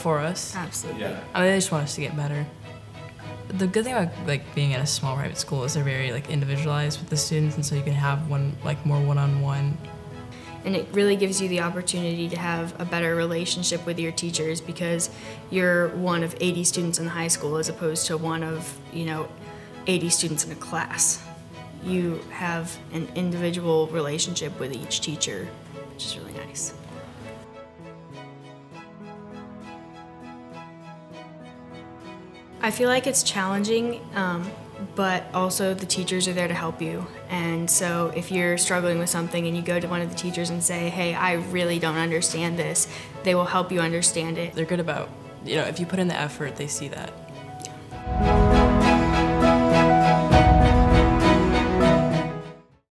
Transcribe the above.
for us. Absolutely. Yeah. I mean, they just want us to get better. The good thing about like being at a small private school is they're very like individualized with the students, and so you can have one like more one-on-one. And it really gives you the opportunity to have a better relationship with your teachers because you're one of 80 students in the high school as opposed to one of, you know, 80 students in a class. You have an individual relationship with each teacher, which is really nice. I feel like it's challenging, um, but also the teachers are there to help you. And so if you're struggling with something and you go to one of the teachers and say, hey, I really don't understand this, they will help you understand it. They're good about, you know, if you put in the effort, they see that.